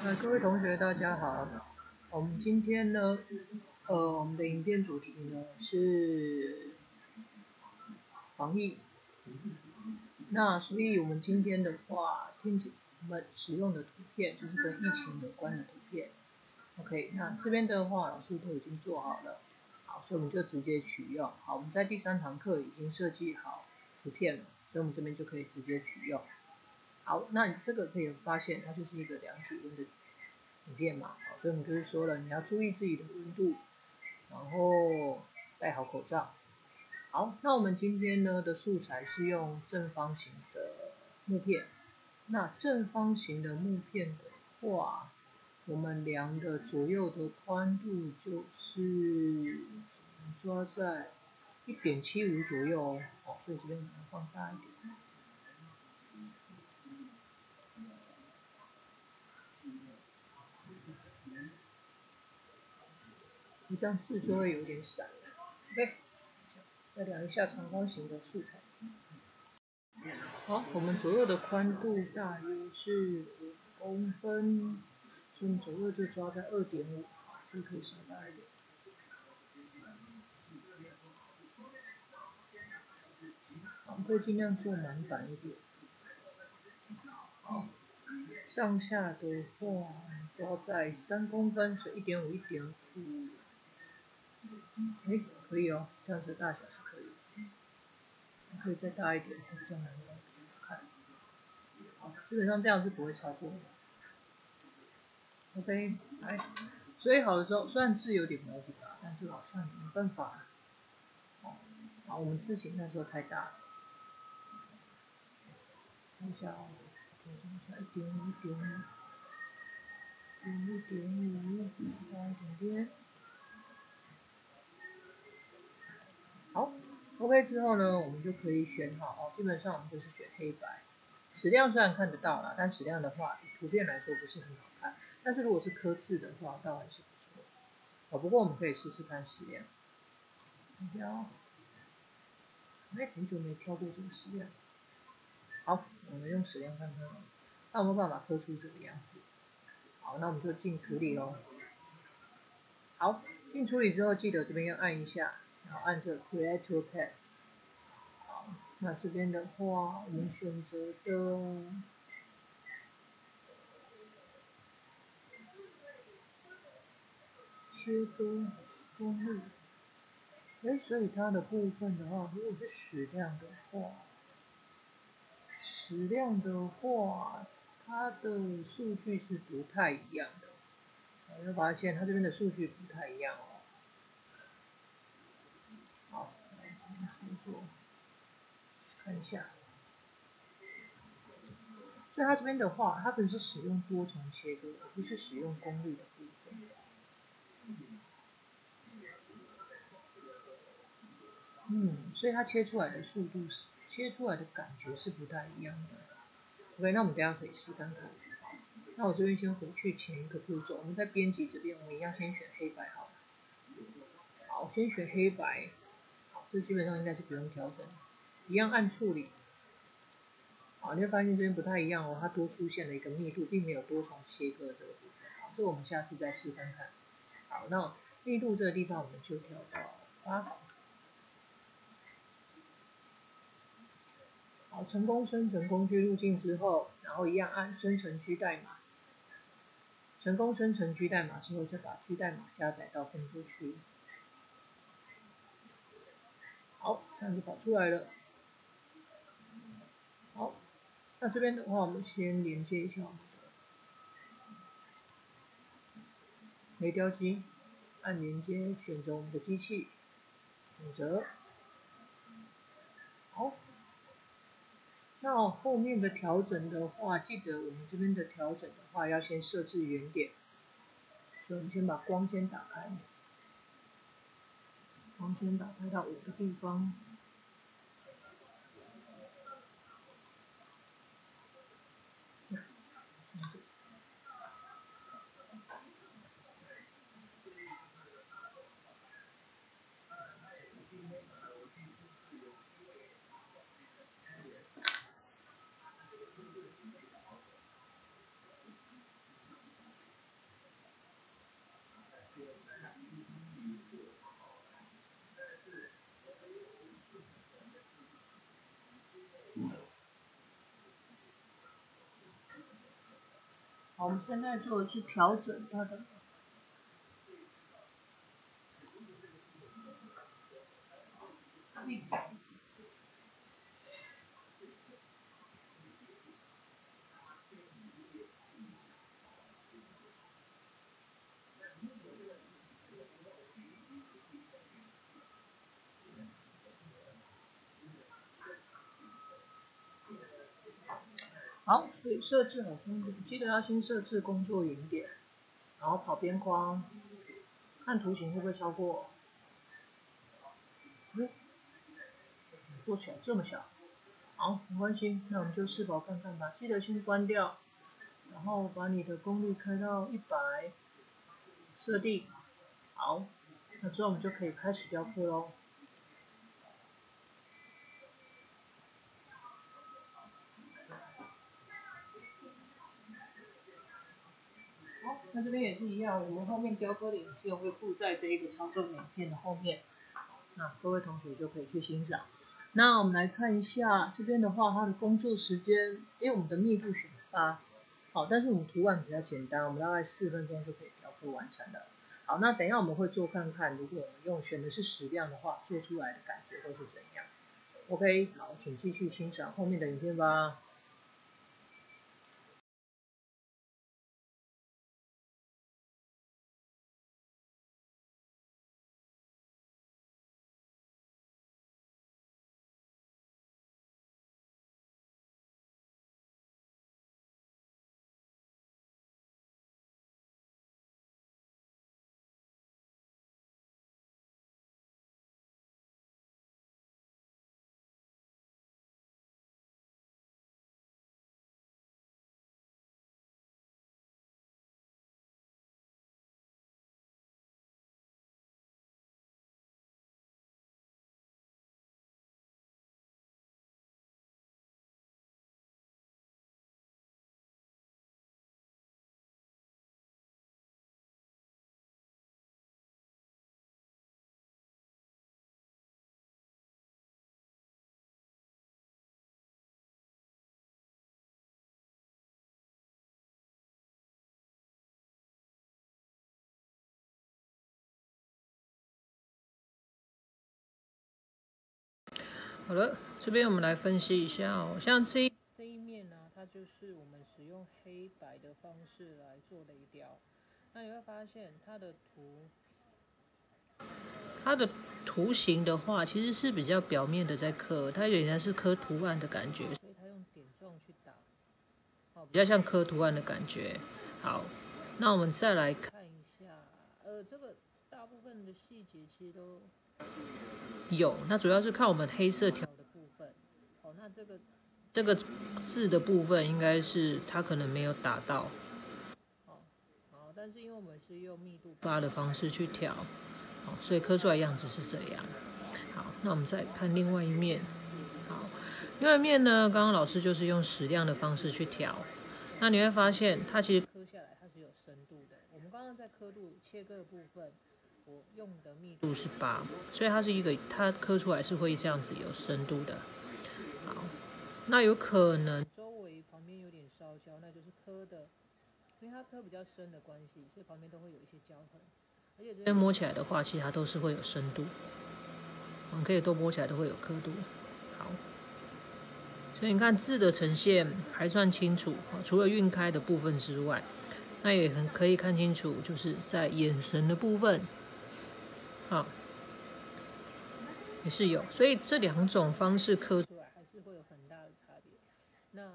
呃，各位同学，大家好。我们今天呢，呃，我们的影片主题呢是防疫。那所以我们今天的话，天气我们使用的图片就是跟疫情有关的图片。OK，那这边的话，老师都已经做好了，好，所以我们就直接取用。好，我们在第三堂课已经设计好图片了，所以我们这边就可以直接取用。好，那你这个可以发现，它就是一个量体温的影片嘛。所以我们就是说了，你要注意自己的温度，然后戴好口罩。好，那我们今天呢的素材是用正方形的木片。那正方形的木片的话，我们量的左右的宽度就是抓在一点七五左右哦。好，所以这边把它放大一点。这样字就会有点散。OK，再量一下长方形的素材。好，我们左右的宽度大约是五公分，所以左右就抓在二点五，就可以稍大一点。好，可以尽量做满版一点。上下的话抓在三公分，所以一点五，一点五。哎，可以哦，这样子大小是可以，可以再大一点，比较难看。基本上这样是不会超过的。OK，来，追好的时候，虽然字有点模糊啊，但是好像没办法。哦，好，我们字型那时候太大了。看一下哦，调整一下，一点五，一点五，一点五，大一点点。好，OK 之后呢，我们就可以选好哦。基本上我们就是选黑白，矢量虽然看得到啦，但矢量的话，图片来说不是很好看。但是如果是刻字的话，倒还是不错。哦，不过我们可以试试看矢量。哦，哎，很久没挑过这个矢量。好，我们用矢量看看，看有没有办法刻出这个样子。好，那我们就进处理喽。好，进处理之后，记得这边要按一下。然后按着 Create to Path，好，那这边的话，我们选择的切割公路，哎，所以它的部分的话，如果是矢量的话，矢量的话，它的数据是不太一样的，我就发现它这边的数据不太一样哦。看一下，所以它这边的话，它可能是使用多重切割，而不是使用功率的部分。嗯，所以它切出来的速度是，切出来的感觉是不太一样的。OK，那我们等下可以试看看。那我这边先回去前一个步骤，我们在编辑这边，我们一样先选黑白好。好，先选黑白。好，这基本上应该是不用调整。一样按处理，好，你会发现这边不太一样哦，它多出现了一个密度，并没有多重切割这个部分。好，这个我们下次再试看看。好，那密度这个地方我们就调到八。好，成功生成工具路径之后，然后一样按生成区代码。成功生成区代码之后，再把区代码加载到分布区。好，这样就跑出来了。好，那这边的话，我们先连接一下雷雕机，按连接，选择我们的机器，选择。好，那后面的调整的话，记得我们这边的调整的话，要先设置原点，所以我们先把光先打开，光先打开到五个地方。我们现在做的是调整它的。好，所以设置好工作，记得要先设置工作云点，然后跑边框，看图形会不会超过。嗯，做起来这么小，好，没关系，那我们就试跑看看吧。记得先关掉，然后把你的功率开到一百，设定，好，那之后我们就可以开始雕刻喽。那这边也是一样，我们后面雕刻的影片会附在这一个操作影片的后面，那各位同学就可以去欣赏。那我们来看一下这边的话，它的工作时间，因为我们的密度选八，好，但是我们图案比较简单，我们大概四分钟就可以雕刻完成了。好，那等一下我们会做看看，如果我们用选的是矢量的话，做出来的感觉会是怎样？OK，好，请继续欣赏后面的影片吧。好了，这边我们来分析一下哦，像这这一面呢，它就是我们使用黑白的方式来做雷雕。那你会发现它的图，它的图形的话，其实是比较表面的在刻，它原来是刻图案的感觉，所以它用点状去打，好，比较像刻图案的感觉。好，那我们再来看一下，呃，这个大部分的细节其实都。有，那主要是看我们黑色条的部分。哦，那这个这个字的部分应该是它可能没有打到。哦，好，但是因为我们是用密度八的方式去调，好，所以刻出来样子是这样。好，那我们再看另外一面。好，另外一面呢，刚刚老师就是用矢量的方式去调。那你会发现，它其实刻下来它是有深度的。我们刚刚在刻度切割的部分。我用的密度是八，所以它是一个，它刻出来是会这样子有深度的。好，那有可能周围旁边有点烧焦，那就是刻的，因为它刻比较深的关系，所以旁边都会有一些焦痕。而且这边摸起来的话，其实它都是会有深度，我们可以都摸起来都会有刻度。好，所以你看字的呈现还算清楚，除了晕开的部分之外，那也很可以看清楚，就是在眼神的部分。啊，也是有，所以这两种方式刻出来还是会有很大的差别。那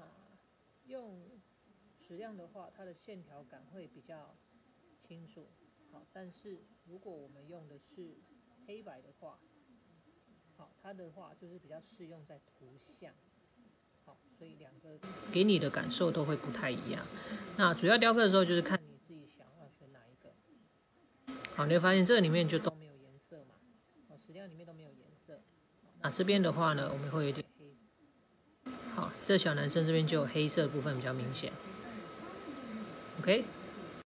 用矢量的话，它的线条感会比较清楚。好，但是如果我们用的是黑白的话，好，它的话就是比较适用在图像。好，所以两个给你的感受都会不太一样。那主要雕刻的时候，就是看你自己想要选哪一个。好，你会发现这里面就都没有。里面都没有颜色，那这边的话呢，我们会有点黑。好，这小男生这边就有黑色部分比较明显。OK。